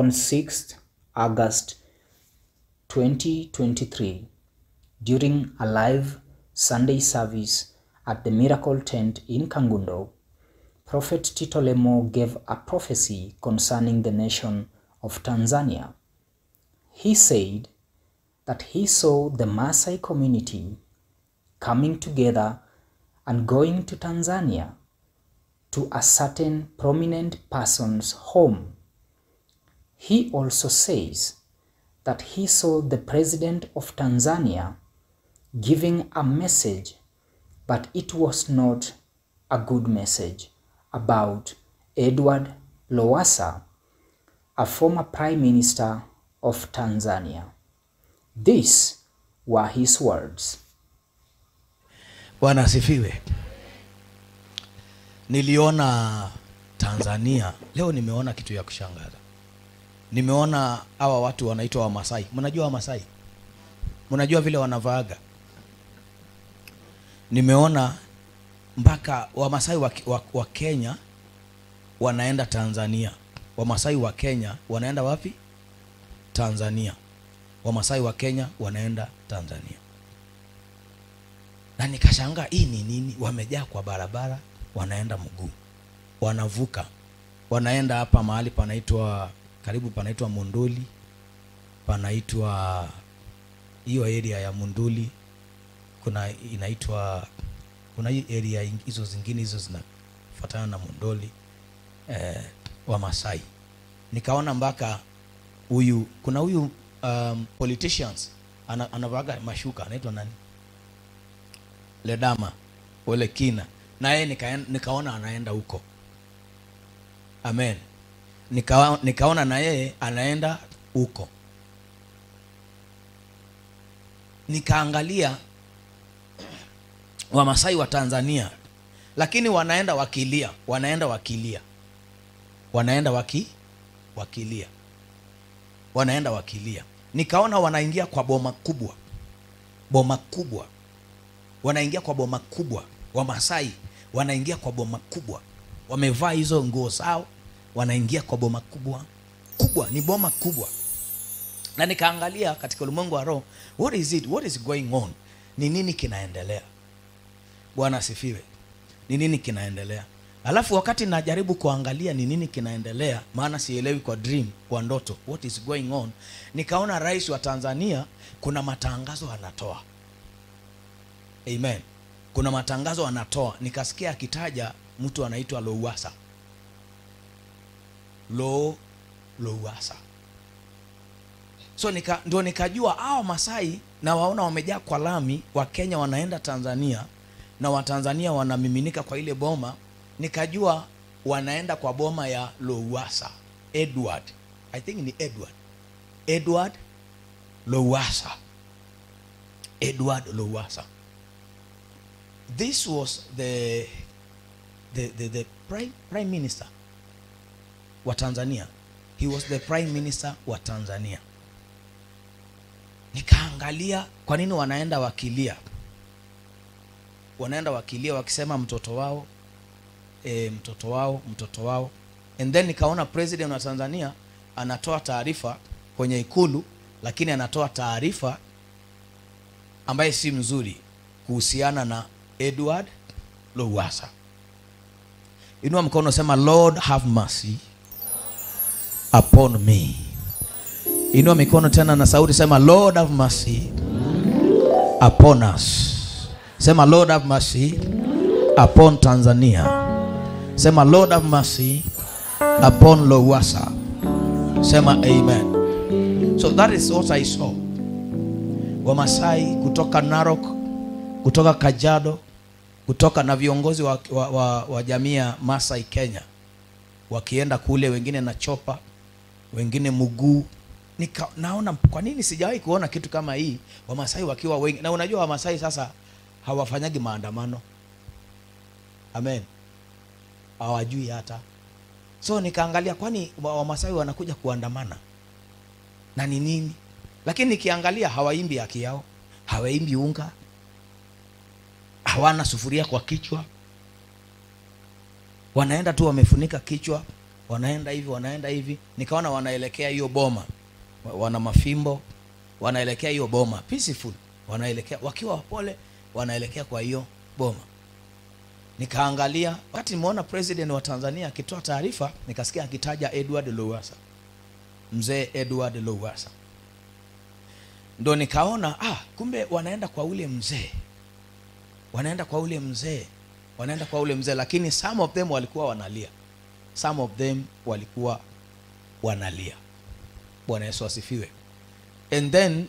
on 6th August 2023 during a live Sunday service at the Miracle Tent in Kangundo. Prophet Tito Lemo gave a prophecy concerning the nation of Tanzania. He said that he saw the Maasai community coming together and going to Tanzania to a certain prominent person's home. He also says that he saw the president of Tanzania giving a message, but it was not a good message about Edward Lowassa, a former prime minister of Tanzania. These were his words. Bwana asifiwe. Niliona Tanzania leo, nimeona kitu ya kushangaza. Nimeona hawa watu wanaitwa Wamasai. Mnajua Wamasai? Mnajua vile wanavaaga? Nimeona mpaka Wamasai wa, wa, wa Kenya wanaenda Tanzania. Wamasai wa Kenya wanaenda wapi? Tanzania. Wamasai wa Kenya wanaenda Tanzania na nikashangaa hii ni nini? Wamejaa kwa barabara, wanaenda mguu, wanavuka, wanaenda hapa mahali panaitwa karibu, panaitwa Monduli, panaitwa hiyo area ya Monduli, kuna inaitwa kuna hii area hizo zingine hizo zinafuatana na Monduli eh, wa Masai. Nikaona mpaka huyu kuna huyu um, politicians ana, anavaga mashuka anaitwa nani? Ledama Olekina, naye na nika, nikaona anaenda huko. Amen. Nika, nikaona na yeye anaenda huko. Nikaangalia Wamasai wa Tanzania, lakini wanaenda wakilia, wanaenda wakilia, wanaenda waki, wakilia, wanaenda wakilia. Nikaona wanaingia kwa boma kubwa, boma kubwa wanaingia kwa boma kubwa. Wamasai wanaingia kwa boma kubwa, wamevaa hizo nguo zao, wanaingia kwa boma kubwa kubwa, ni boma kubwa. Na nikaangalia katika ulimwengu wa roho, what is it, what is going on, ni nini kinaendelea? Bwana asifiwe. Ni nini kinaendelea? Alafu wakati najaribu kuangalia ni nini kinaendelea, maana sielewi kwa dream, kwa ndoto, what is going on, nikaona rais wa Tanzania kuna matangazo anatoa Amen. Kuna matangazo anatoa, nikasikia akitaja mtu anaitwa Lowassa. Lo Lowassa. So nika, ndio nikajua hao Masai na waona wamejaa kwa lami, Wakenya wanaenda Tanzania na Watanzania wanamiminika kwa ile boma, nikajua wanaenda kwa boma ya Lowasa Edward. I think ni Edward. Edward Lowasa, Edward Lowasa. this was the the the, the prime, prime minister wa Tanzania. He was the prime minister wa Tanzania. Nikaangalia kwa nini wanaenda wakilia. Wanaenda wakilia wakisema mtoto wao e, mtoto wao mtoto wao. And then nikaona president wa Tanzania anatoa taarifa kwenye ikulu lakini anatoa taarifa ambaye si mzuri kuhusiana na Edward lowasa Inua mkono sema Lord have mercy upon me. Inua mikono tena na sauti sema Lord have mercy upon us. Sema Lord have mercy upon Tanzania. Sema Lord have mercy upon lowasa Sema amen. So that is what I saw. Wamasai kutoka Narok, kutoka Kajado, kutoka na viongozi wa, wa, wa, wa jamii ya Masai Kenya wakienda kule, wengine na chopa, wengine mguu. Nika, naona kwa nini sijawahi kuona kitu kama hii, Wamasai wakiwa wengi. Na unajua Wamasai sasa hawafanyagi maandamano, amen, hawajui hata. So nikaangalia, kwani Wamasai wanakuja kuandamana na ni nini? Lakini nikiangalia hawaimbi haki yao, hawaimbi unga, hawana sufuria kwa kichwa, wanaenda tu wamefunika kichwa, wanaenda hivi wanaenda hivi. Nikaona wanaelekea hiyo boma. Wana mafimbo wanaelekea hiyo boma. Peaceful. Wanaelekea wakiwa pole wanaelekea kwa hiyo boma. Nikaangalia wakati nimeona president wa tanzania akitoa taarifa nikasikia akitaja edward lowasa mzee edward lowasa ndo nikaona ah, kumbe wanaenda kwa ule mzee. Wanaenda kwa ule mzee. Wanaenda kwa ule mzee lakini some of them walikuwa wanalia some of them walikuwa wanalia. Bwana yesu asifiwe. And then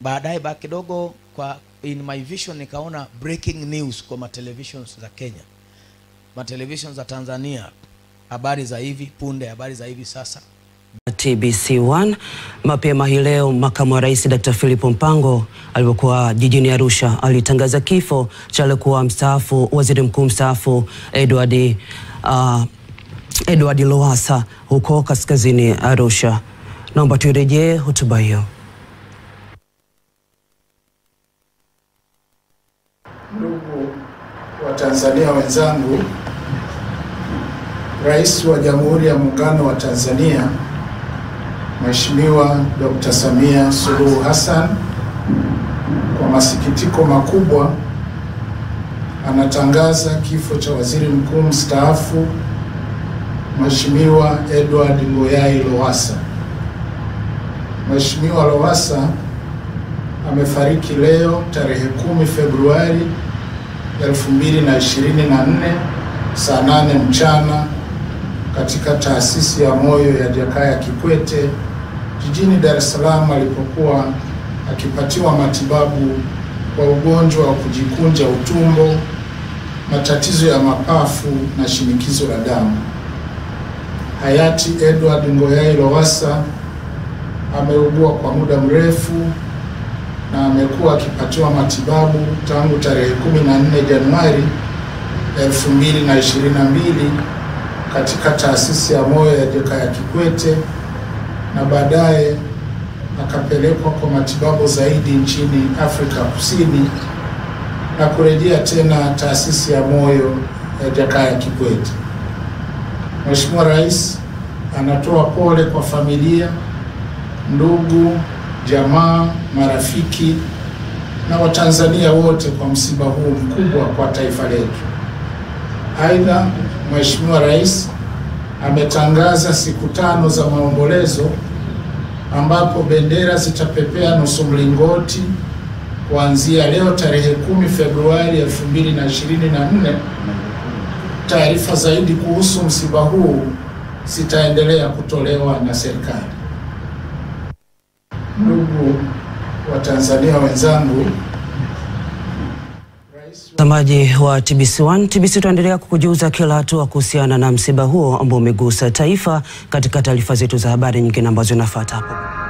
baadaye ba kidogo kwa in my vision nikaona breaking news kwa matelevisions za kenya. Matelevision za tanzania. Habari za hivi punde habari za hivi sasa. TBC1 mapema hii leo, makamu wa rais Dr. Philip Mpango alipokuwa jijini Arusha alitangaza kifo cha aliyekuwa mstaafu waziri mkuu mstaafu Edward, uh, Edward Lowassa huko kaskazini Arusha. Naomba tuirejee hotuba hiyo. Ndugu wa Tanzania wenzangu, Rais wa Jamhuri ya Muungano wa Tanzania Mheshimiwa Dr. Samia Suluhu Hassan kwa masikitiko makubwa anatangaza kifo cha Waziri Mkuu mstaafu Mheshimiwa Edward Ngoyai Lowassa. Mheshimiwa Lowassa amefariki leo tarehe 10 Februari 2024 saa 8 mchana katika taasisi ya moyo ya Jakaya Kikwete jijini Dar es Salaam alipokuwa akipatiwa matibabu kwa ugonjwa wa kujikunja utumbo, matatizo ya mapafu na shinikizo la damu. Hayati Edward Ngoyai Lowassa ameugua kwa muda mrefu na amekuwa akipatiwa matibabu tangu tarehe 14 Januari 2022 katika taasisi ya moyo ya Jakaya Kikwete na baadaye akapelekwa kwa matibabu zaidi nchini Afrika Kusini na kurejea tena taasisi ya moyo ya Jakaya Kikwete. Mheshimiwa Rais anatoa pole kwa familia, ndugu, jamaa, marafiki na Watanzania wote kwa msiba huu mkubwa kwa taifa letu. Aidha, Mheshimiwa Rais ametangaza siku tano za maombolezo ambapo bendera zitapepea nusu mlingoti kuanzia leo tarehe 10 Februari 2024. Taarifa zaidi kuhusu msiba huu zitaendelea kutolewa na serikali. Ndugu wa Tanzania wenzangu, Mtazamaji wa TBC1, TBC tunaendelea kukujuza kila hatua kuhusiana na msiba huo ambao umegusa taifa katika taarifa zetu za habari nyingine ambazo inafuata hapo.